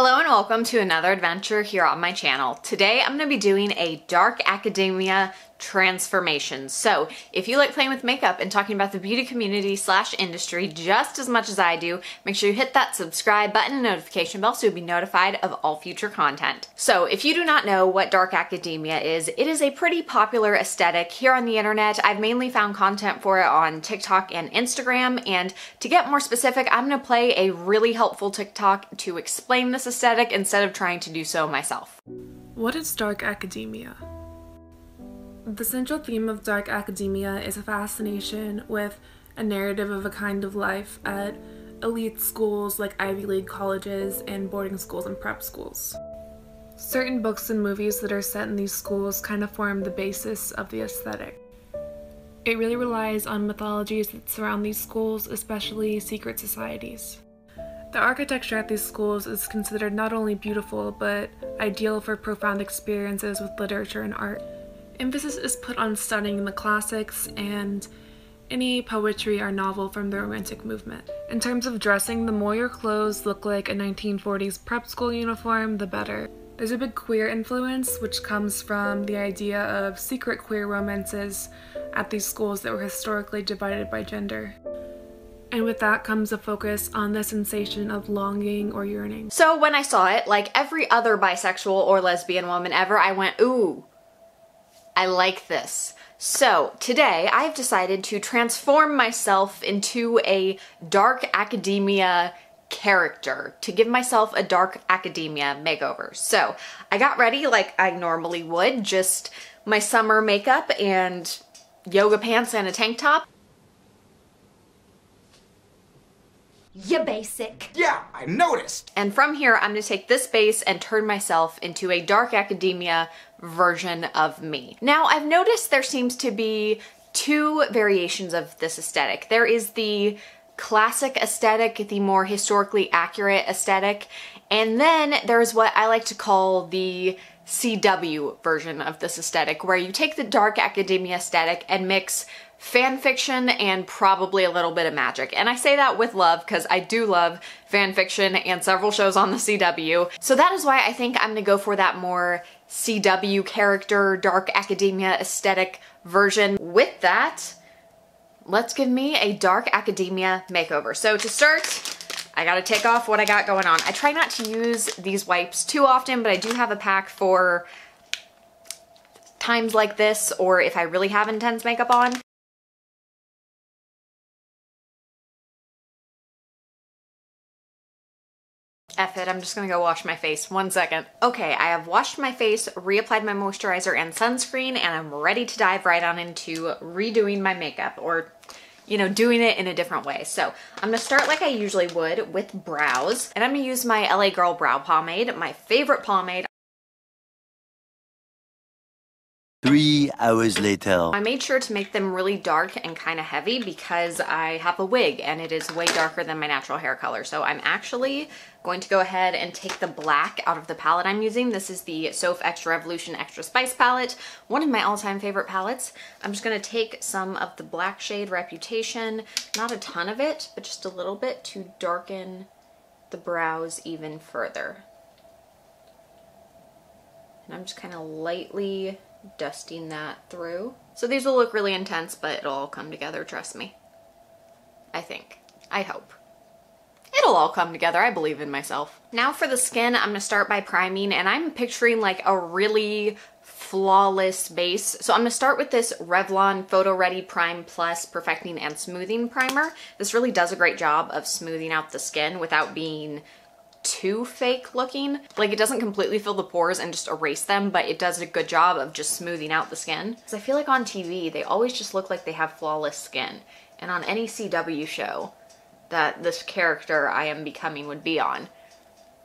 Hello and welcome to another adventure here on my channel. Today I'm going to be doing a dark academia transformation. So if you like playing with makeup and talking about the beauty community slash industry just as much as I do, make sure you hit that subscribe button and notification bell so you'll be notified of all future content. So if you do not know what dark academia is, it is a pretty popular aesthetic here on the internet. I've mainly found content for it on TikTok and Instagram and to get more specific, I'm going to play a really helpful TikTok to explain this aesthetic instead of trying to do so myself. What is dark academia? The central theme of dark academia is a fascination with a narrative of a kind of life at elite schools like Ivy League colleges and boarding schools and prep schools. Certain books and movies that are set in these schools kind of form the basis of the aesthetic. It really relies on mythologies that surround these schools, especially secret societies. The architecture at these schools is considered not only beautiful, but ideal for profound experiences with literature and art. Emphasis is put on studying the classics and any poetry or novel from the Romantic movement. In terms of dressing, the more your clothes look like a 1940s prep school uniform, the better. There's a big queer influence, which comes from the idea of secret queer romances at these schools that were historically divided by gender. And with that comes a focus on the sensation of longing or yearning. So when I saw it, like every other bisexual or lesbian woman ever, I went, ooh, I like this. So today I've decided to transform myself into a dark academia character to give myself a dark academia makeover. So I got ready like I normally would, just my summer makeup and yoga pants and a tank top. You basic. Yeah, I noticed. And from here, I'm gonna take this base and turn myself into a dark academia version of me. Now, I've noticed there seems to be two variations of this aesthetic. There is the classic aesthetic, the more historically accurate aesthetic, and then there's what I like to call the CW version of this aesthetic, where you take the dark academia aesthetic and mix fan fiction and probably a little bit of magic. And I say that with love because I do love fan fiction and several shows on the CW. So that is why I think I'm gonna go for that more CW character, dark academia aesthetic version. With that, let's give me a dark academia makeover. So to start, I gotta take off what I got going on. I try not to use these wipes too often, but I do have a pack for times like this or if I really have intense makeup on. F it, I'm just gonna go wash my face. One second. Okay, I have washed my face, reapplied my moisturizer and sunscreen, and I'm ready to dive right on into redoing my makeup or you know, doing it in a different way. So I'm gonna start like I usually would with brows, and I'm gonna use my LA Girl Brow Pomade, my favorite pomade. Three hours later. I made sure to make them really dark and kind of heavy because I have a wig and it is way darker than my natural hair color. So I'm actually going to go ahead and take the black out of the palette I'm using. This is the Soph Extra Revolution Extra Spice palette, one of my all-time favorite palettes. I'm just gonna take some of the black shade Reputation, not a ton of it, but just a little bit to darken the brows even further. And I'm just kind of lightly dusting that through. So these will look really intense, but it'll all come together, trust me. I think. I hope. It'll all come together, I believe in myself. Now for the skin, I'm gonna start by priming, and I'm picturing like a really flawless base. So I'm gonna start with this Revlon Photo Ready Prime Plus Perfecting and Smoothing Primer. This really does a great job of smoothing out the skin without being too fake looking. Like it doesn't completely fill the pores and just erase them, but it does a good job of just smoothing out the skin. Because I feel like on TV, they always just look like they have flawless skin. And on any CW show that this character I am becoming would be on,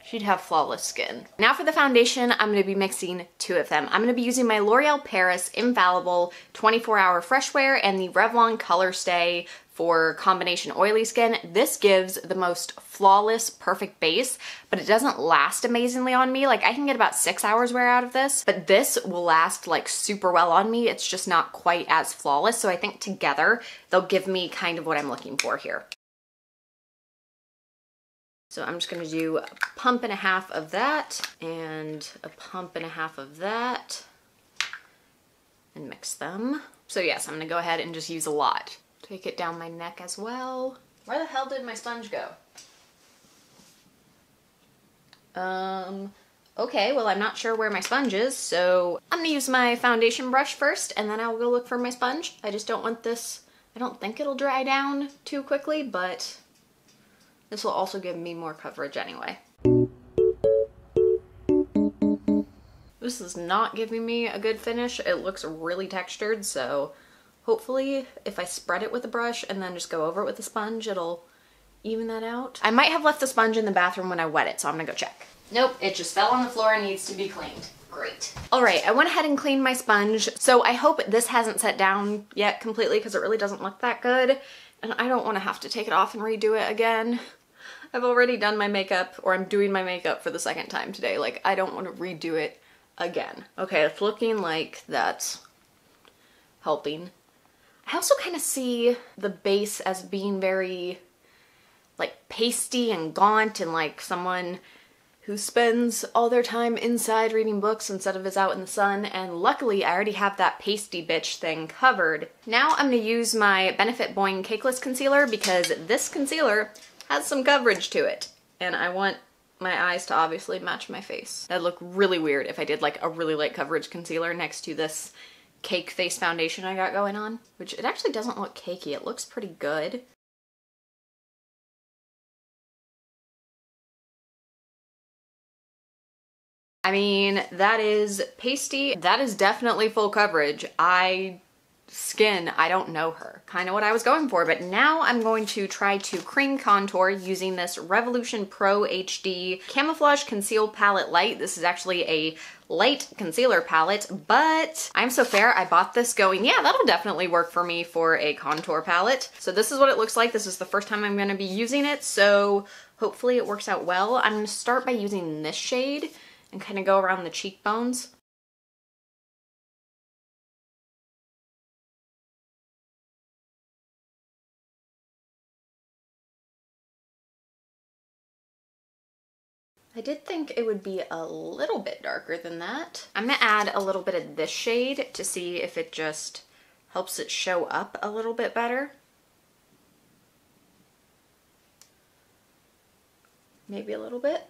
she'd have flawless skin. Now for the foundation, I'm going to be mixing two of them. I'm going to be using my L'Oreal Paris Infallible 24 Hour Fresh Wear and the Revlon Color Stay for combination oily skin. This gives the most flawless, perfect base, but it doesn't last amazingly on me. Like I can get about six hours wear out of this, but this will last like super well on me. It's just not quite as flawless. So I think together they'll give me kind of what I'm looking for here. So I'm just gonna do a pump and a half of that and a pump and a half of that and mix them. So yes, I'm gonna go ahead and just use a lot. Take it down my neck as well. Where the hell did my sponge go? Um, okay, well I'm not sure where my sponge is, so I'm gonna use my foundation brush first and then I'll go look for my sponge. I just don't want this, I don't think it'll dry down too quickly, but this will also give me more coverage anyway. This is not giving me a good finish. It looks really textured, so hopefully if I spread it with a brush and then just go over it with a sponge, it'll even that out. I might have left the sponge in the bathroom when I wet it, so I'm gonna go check. Nope, it just fell on the floor and needs to be cleaned. Great. All right, I went ahead and cleaned my sponge, so I hope this hasn't set down yet completely because it really doesn't look that good, and I don't want to have to take it off and redo it again. I've already done my makeup, or I'm doing my makeup for the second time today. Like, I don't want to redo it again. Okay, it's looking like that's helping. I also kind of see the base as being very like pasty and gaunt and like someone who spends all their time inside reading books instead of is out in the sun and luckily I already have that pasty bitch thing covered. Now I'm to use my Benefit Boing Cakeless Concealer because this concealer has some coverage to it and I want my eyes to obviously match my face. That'd look really weird if I did like a really light coverage concealer next to this cake face foundation I got going on, which it actually doesn't look cakey. It looks pretty good. I mean, that is pasty. That is definitely full coverage. I skin, I don't know her. Kind of what I was going for, but now I'm going to try to cream contour using this Revolution Pro HD Camouflage Conceal Palette Light. This is actually a light concealer palette, but I'm so fair, I bought this going, yeah, that'll definitely work for me for a contour palette. So this is what it looks like. This is the first time I'm gonna be using it, so hopefully it works out well. I'm gonna start by using this shade and kind of go around the cheekbones. I did think it would be a little bit darker than that. I'm gonna add a little bit of this shade to see if it just helps it show up a little bit better. Maybe a little bit.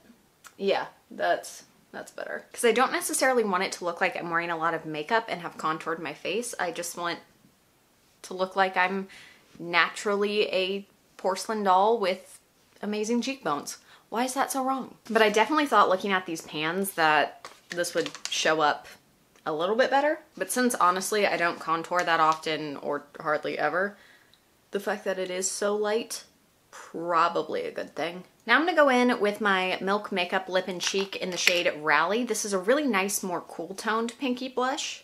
Yeah, that's that's better. Because I don't necessarily want it to look like I'm wearing a lot of makeup and have contoured my face. I just want to look like I'm naturally a porcelain doll with amazing cheekbones. Why is that so wrong? But I definitely thought looking at these pans that this would show up a little bit better. But since honestly I don't contour that often or hardly ever, the fact that it is so light, probably a good thing. Now I'm gonna go in with my Milk Makeup Lip and Cheek in the shade Rally. This is a really nice, more cool toned pinky blush.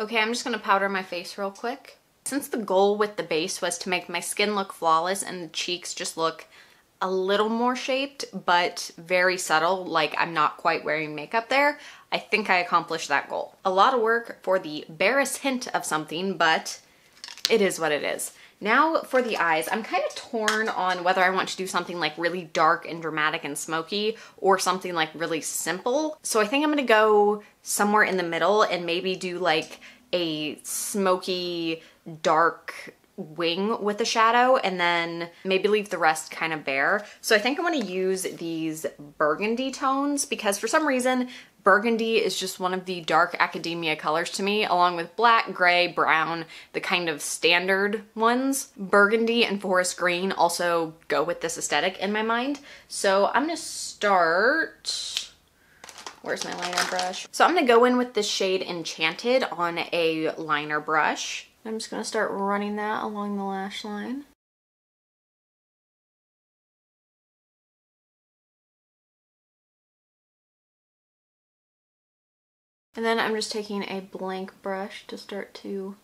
Okay, I'm just gonna powder my face real quick. Since the goal with the base was to make my skin look flawless and the cheeks just look a little more shaped, but very subtle, like I'm not quite wearing makeup there, I think I accomplished that goal. A lot of work for the barest hint of something, but it is what it is. Now for the eyes, I'm kind of torn on whether I want to do something like really dark and dramatic and smoky or something like really simple. So I think I'm gonna go somewhere in the middle and maybe do like a smoky, dark wing with a shadow and then maybe leave the rest kind of bare. So I think I'm gonna use these burgundy tones because for some reason burgundy is just one of the dark academia colors to me, along with black, gray, brown, the kind of standard ones. Burgundy and forest green also go with this aesthetic in my mind. So I'm gonna start, where's my liner brush? So I'm gonna go in with this shade Enchanted on a liner brush. I'm just gonna start running that along the lash line. And then I'm just taking a blank brush to start to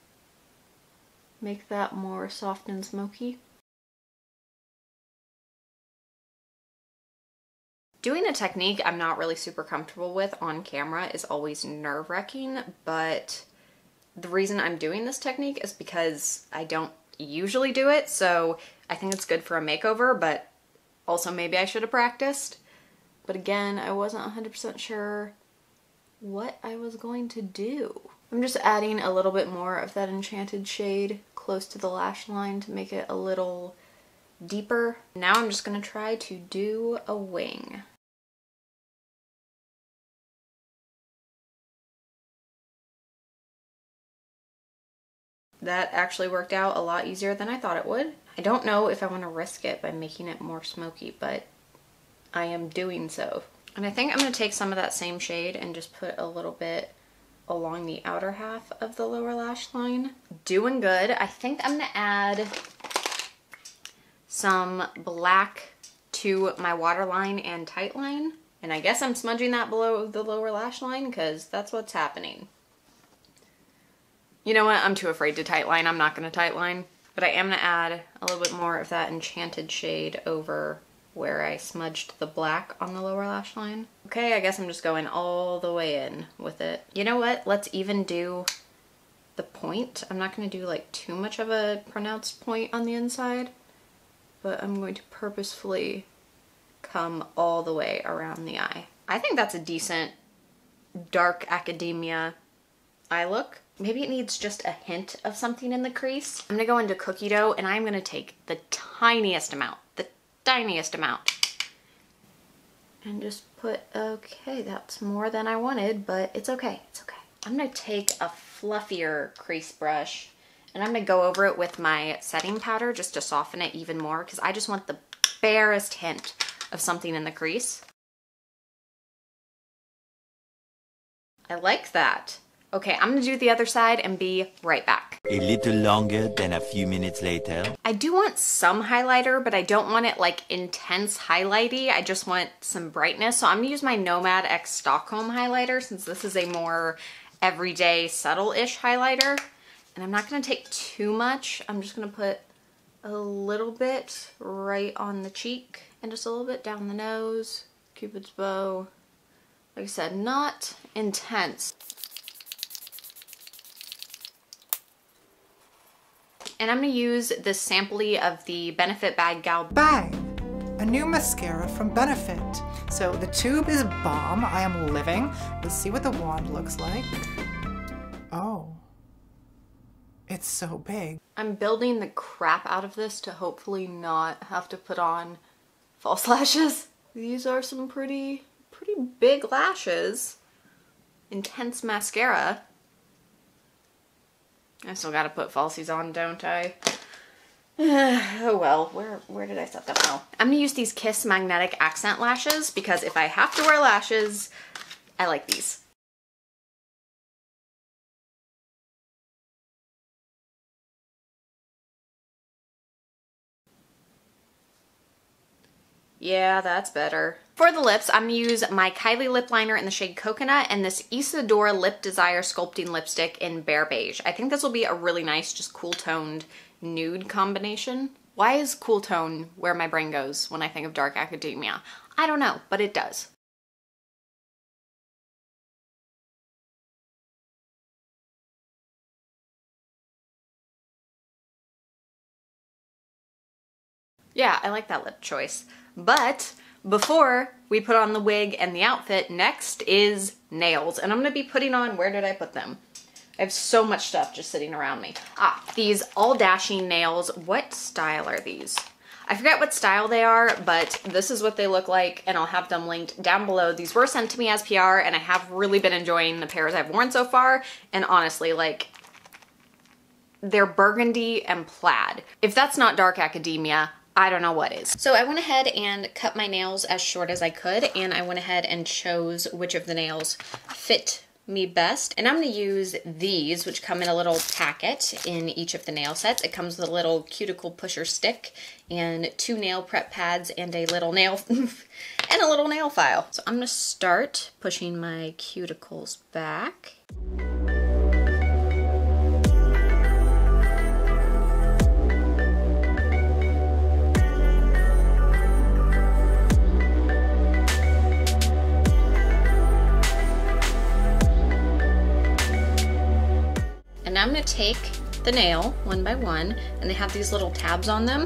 make that more soft and smoky. Doing a technique I'm not really super comfortable with on camera is always nerve wracking, but the reason I'm doing this technique is because I don't usually do it, so I think it's good for a makeover, but also maybe I should have practiced. But again, I wasn't 100% sure what I was going to do. I'm just adding a little bit more of that enchanted shade close to the lash line to make it a little deeper. Now I'm just gonna try to do a wing. That actually worked out a lot easier than I thought it would. I don't know if I want to risk it by making it more smoky, but I am doing so. And I think I'm going to take some of that same shade and just put a little bit along the outer half of the lower lash line. Doing good. I think I'm going to add some black to my waterline and tight line. And I guess I'm smudging that below the lower lash line because that's what's happening. You know what? I'm too afraid to tight line. I'm not going to tight line. But I am going to add a little bit more of that enchanted shade over where I smudged the black on the lower lash line. Okay, I guess I'm just going all the way in with it. You know what? Let's even do the point. I'm not going to do like too much of a pronounced point on the inside, but I'm going to purposefully come all the way around the eye. I think that's a decent dark academia eye look. Maybe it needs just a hint of something in the crease. I'm gonna go into cookie dough and I'm gonna take the tiniest amount, tiniest amount. And just put, okay, that's more than I wanted, but it's okay, it's okay. I'm gonna take a fluffier crease brush and I'm gonna go over it with my setting powder just to soften it even more because I just want the barest hint of something in the crease. I like that. Okay, I'm gonna do the other side and be right back. A little longer than a few minutes later. I do want some highlighter, but I don't want it like intense highlighty. I just want some brightness. So I'm gonna use my Nomad X Stockholm highlighter since this is a more everyday subtle-ish highlighter. And I'm not gonna take too much. I'm just gonna put a little bit right on the cheek and just a little bit down the nose, cupid's bow. Like I said, not intense. And I'm gonna use the sample of the Benefit Bad Gal Bang! A new mascara from Benefit. So the tube is bomb. I am living. Let's see what the wand looks like. Oh. It's so big. I'm building the crap out of this to hopefully not have to put on false lashes. These are some pretty, pretty big lashes. Intense mascara. I still gotta put falsies on, don't I? oh well, where where did I set them? Oh, I'm gonna use these Kiss Magnetic Accent Lashes because if I have to wear lashes, I like these. Yeah, that's better. For the lips, I'm gonna use my Kylie lip liner in the shade Coconut and this Isadora Lip Desire Sculpting Lipstick in Bare Beige. I think this will be a really nice, just cool toned nude combination. Why is cool tone where my brain goes when I think of dark academia? I don't know, but it does. Yeah, I like that lip choice. But before we put on the wig and the outfit, next is nails. And I'm gonna be putting on, where did I put them? I have so much stuff just sitting around me. Ah, these all dashing nails. What style are these? I forget what style they are, but this is what they look like, and I'll have them linked down below. These were sent to me as PR, and I have really been enjoying the pairs I've worn so far, and honestly, like, they're burgundy and plaid. If that's not dark academia, I don't know what is. So I went ahead and cut my nails as short as I could and I went ahead and chose which of the nails fit me best. And I'm gonna use these, which come in a little packet in each of the nail sets. It comes with a little cuticle pusher stick and two nail prep pads and a little nail, and a little nail file. So I'm gonna start pushing my cuticles back. I'm gonna take the nail one by one and they have these little tabs on them.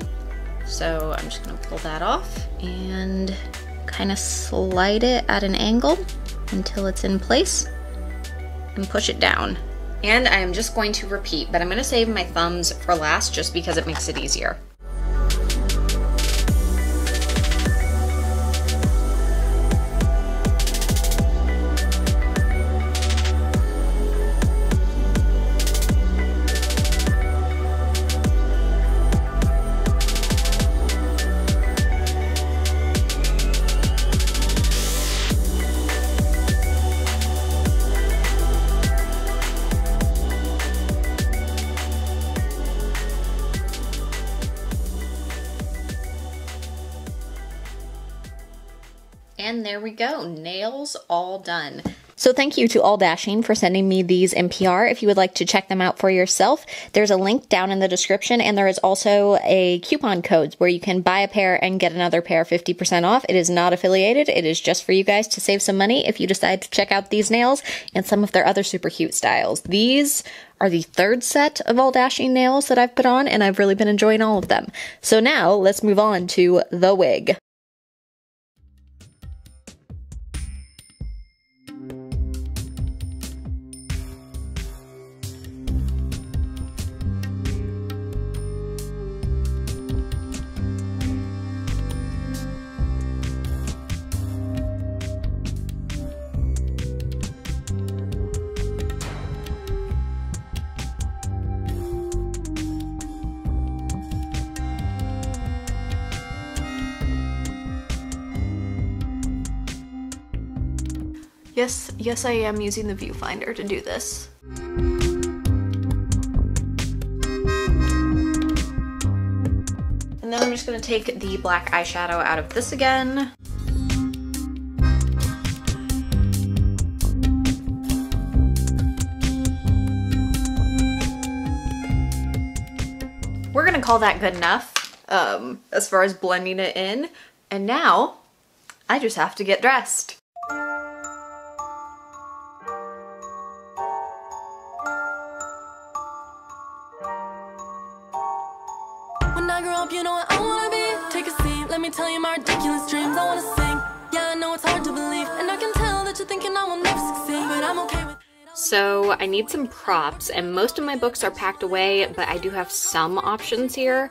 So I'm just gonna pull that off and kind of slide it at an angle until it's in place and push it down. And I am just going to repeat, but I'm gonna save my thumbs for last just because it makes it easier. And there we go, nails all done. So thank you to All Dashing for sending me these NPR. If you would like to check them out for yourself, there's a link down in the description, and there is also a coupon code where you can buy a pair and get another pair 50% off. It is not affiliated. It is just for you guys to save some money if you decide to check out these nails and some of their other super cute styles. These are the third set of All Dashing nails that I've put on, and I've really been enjoying all of them. So now let's move on to the wig. Yes, yes, I am using the viewfinder to do this. And then I'm just gonna take the black eyeshadow out of this again. We're gonna call that good enough um, as far as blending it in. And now I just have to get dressed. So I need some props, and most of my books are packed away, but I do have some options here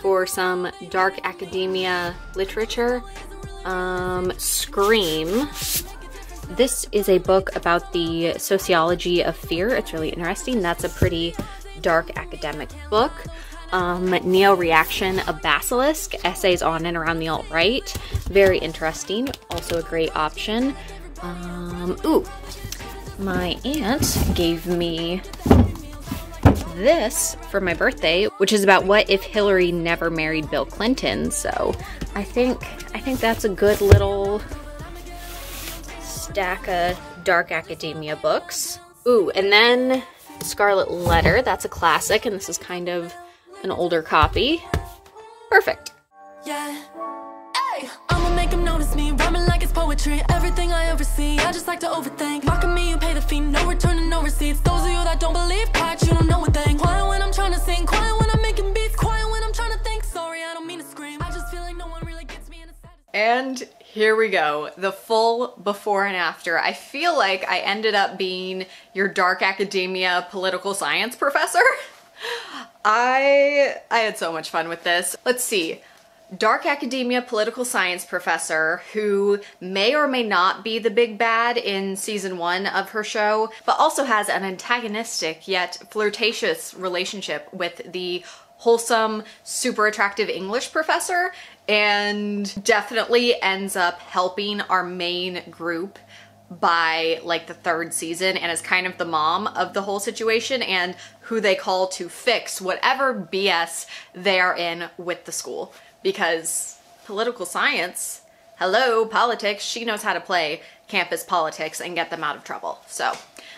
for some dark academia literature. Um, Scream. This is a book about the sociology of fear. It's really interesting. That's a pretty dark academic book. Um, Neo Reaction, a Basilisk, essays on and around the alt right. Very interesting. Also a great option. Um, ooh, my aunt gave me this for my birthday, which is about what if Hillary never married Bill Clinton. So I think I think that's a good little stack of dark academia books. Ooh, and then Scarlet Letter, that's a classic, and this is kind of an older copy. Perfect. Yeah. I'ma make them notice me, rhyming like it's poetry. Everything I ever see, I just like to overthink. Mocking me, you pay the fee, no return and no receipts. Those of you that don't believe, catch, you don't know a thing. Quiet when I'm trying to sing, quiet when I'm making beats, quiet when I'm trying to think. Sorry, I don't mean to scream. I just feel like no one really gets me in a. And here we go, the full before and after. I feel like I ended up being your dark academia political science professor. I I had so much fun with this. Let's see. Dark academia political science professor who may or may not be the big bad in season one of her show, but also has an antagonistic yet flirtatious relationship with the wholesome, super attractive English professor, and definitely ends up helping our main group by like the third season and is kind of the mom of the whole situation and who they call to fix whatever BS they are in with the school. Because political science, hello, politics, she knows how to play campus politics and get them out of trouble. So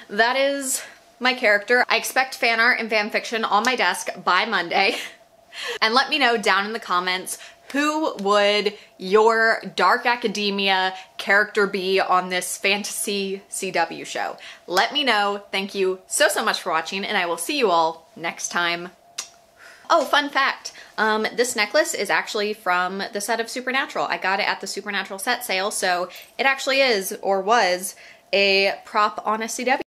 that is my character. I expect fan art and fan fiction on my desk by Monday. and let me know down in the comments Who would your Dark Academia character be on this fantasy CW show? Let me know. Thank you so, so much for watching, and I will see you all next time. Oh, fun fact. Um, this necklace is actually from the set of Supernatural. I got it at the Supernatural set sale, so it actually is, or was, a prop on a CW